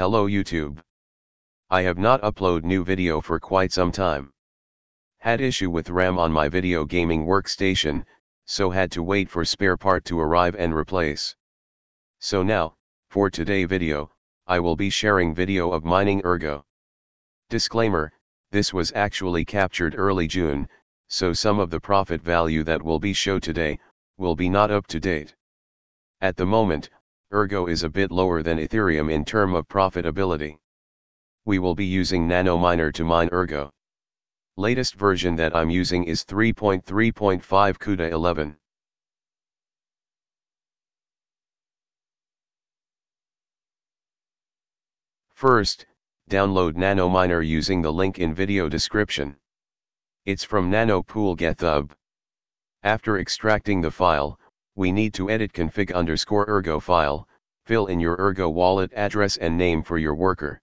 Hello YouTube. I have not upload new video for quite some time. Had issue with RAM on my video gaming workstation, so had to wait for spare part to arrive and replace. So now, for today video, I will be sharing video of mining Ergo. Disclaimer, this was actually captured early June, so some of the profit value that will be show today, will be not up to date. At the moment, Ergo is a bit lower than Ethereum in term of profitability. We will be using Nanominer to mine Ergo. Latest version that I'm using is 3.3.5 CUDA 11. First, download Nanominer using the link in video description. It's from Nanopool GitHub. After extracting the file, we need to edit config underscore ergo file, fill in your ergo wallet address and name for your worker.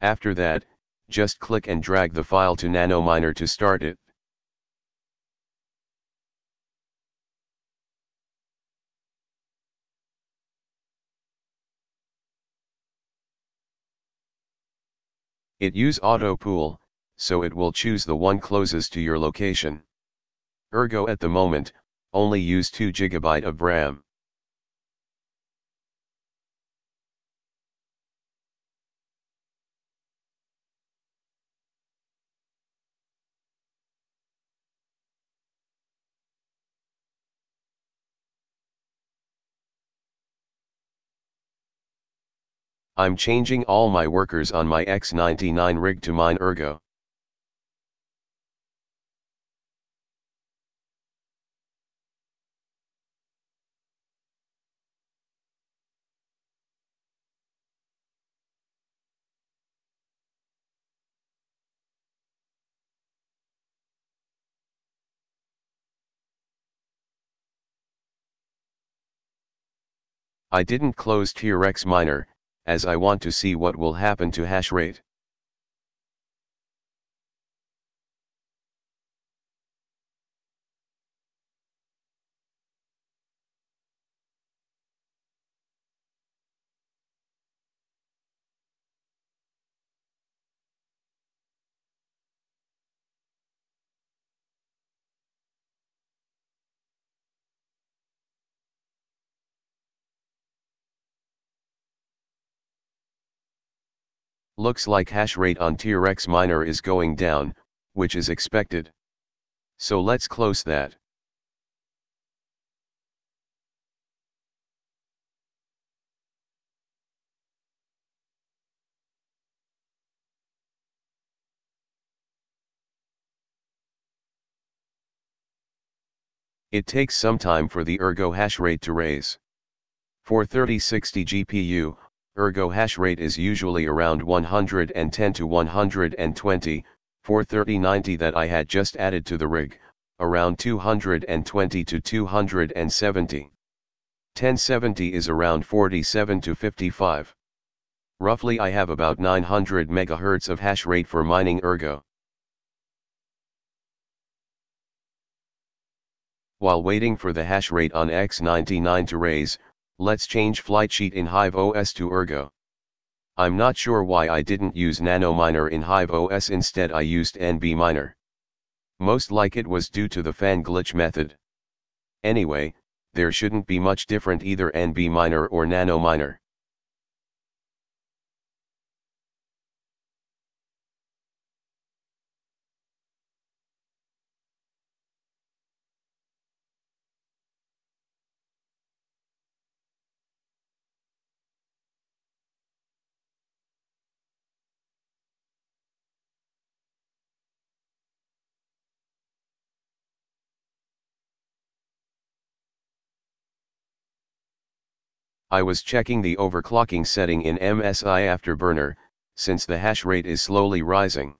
After that, just click and drag the file to Nanominer to start it. It use auto pool, so it will choose the one closest to your location. Ergo at the moment, only use 2 GB of RAM. I'm changing all my workers on my X99 rig to mine Ergo. I didn't close T-Rex miner, as I want to see what will happen to hash rate. Looks like hash rate on T-Rex miner is going down, which is expected. So let's close that. It takes some time for the ergo hash rate to raise. For 3060 GPU, ergo hash rate is usually around 110 to 120, for 3090 that I had just added to the rig, around 220 to 270. 1070 is around 47 to 55. Roughly I have about 900 MHz of hash rate for mining ergo. While waiting for the hash rate on X99 to raise, Let's change flight sheet in Hive OS to Ergo. I'm not sure why I didn't use Nanominer in Hive OS instead I used NB Miner. Most like it was due to the fan glitch method. Anyway, there shouldn't be much different either NB Miner or Nanominer. I was checking the overclocking setting in MSI Afterburner, since the hash rate is slowly rising.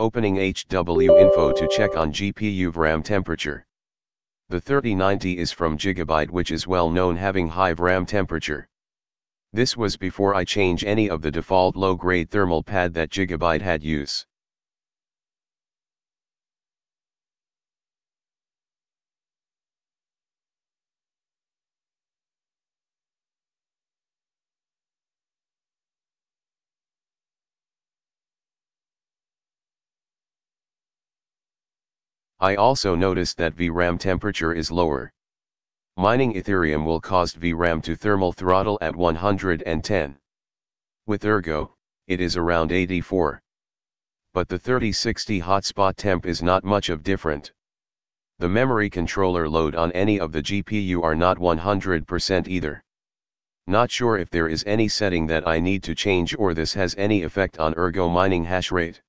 Opening HW info to check on GPU VRAM temperature. The 3090 is from Gigabyte which is well known having high VRAM temperature. This was before I change any of the default low-grade thermal pad that Gigabyte had use. I also noticed that VRAM temperature is lower. Mining Ethereum will cause VRAM to thermal throttle at 110. With Ergo, it is around 84. But the 3060 hotspot temp is not much of different. The memory controller load on any of the GPU are not 100% either. Not sure if there is any setting that I need to change or this has any effect on Ergo mining hash rate.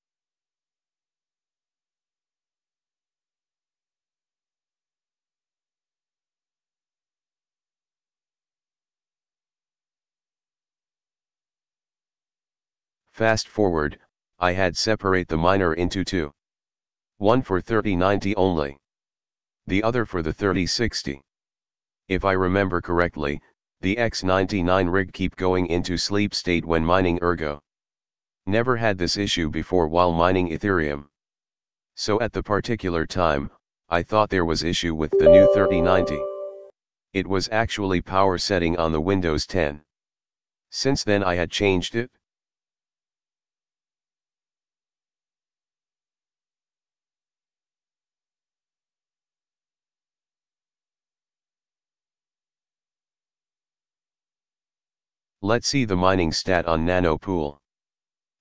Fast forward, I had separate the miner into two. One for 3090 only. The other for the 3060. If I remember correctly, the X99 rig keep going into sleep state when mining Ergo. Never had this issue before while mining Ethereum. So at the particular time, I thought there was issue with the new 3090. It was actually power setting on the Windows 10. Since then I had changed it, Let's see the mining stat on Nanopool.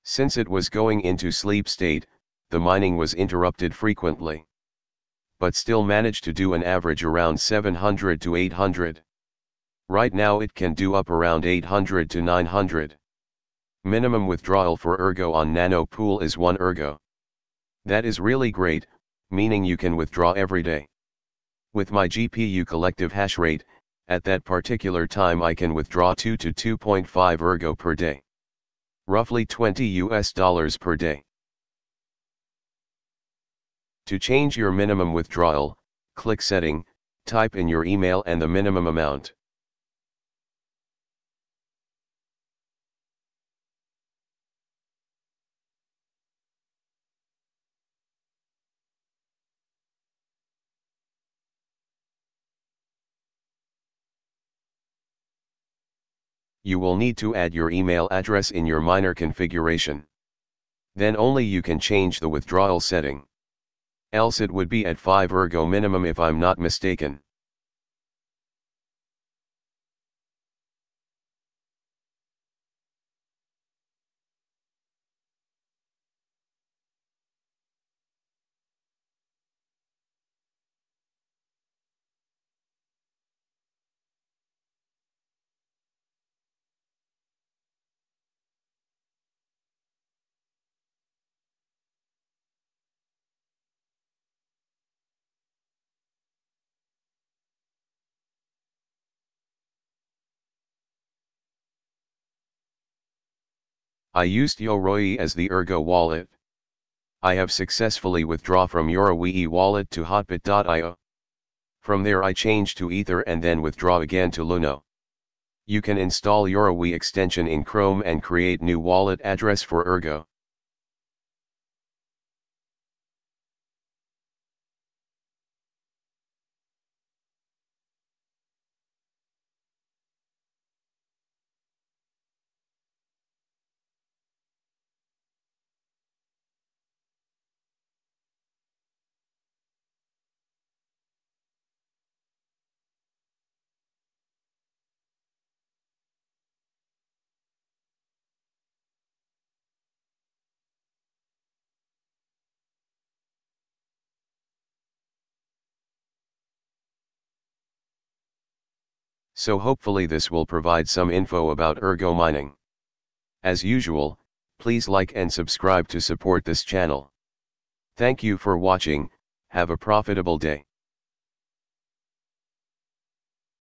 Since it was going into sleep state, the mining was interrupted frequently. But still managed to do an average around 700 to 800. Right now it can do up around 800 to 900. Minimum withdrawal for Ergo on Nanopool is 1 Ergo. That is really great, meaning you can withdraw every day. With my GPU collective hash rate, at that particular time I can withdraw 2 to 2.5 ergo per day. Roughly 20 US dollars per day. To change your minimum withdrawal, click setting, type in your email and the minimum amount. You will need to add your email address in your miner configuration. Then only you can change the withdrawal setting. Else it would be at 5 ergo minimum if I'm not mistaken. I used Yoroi as the Ergo wallet. I have successfully withdraw from Yoroi wallet to hotbit.io. From there I change to Ether and then withdraw again to Luno. You can install Yoroi extension in Chrome and create new wallet address for Ergo. So hopefully this will provide some info about ergo mining. As usual, please like and subscribe to support this channel. Thank you for watching, have a profitable day.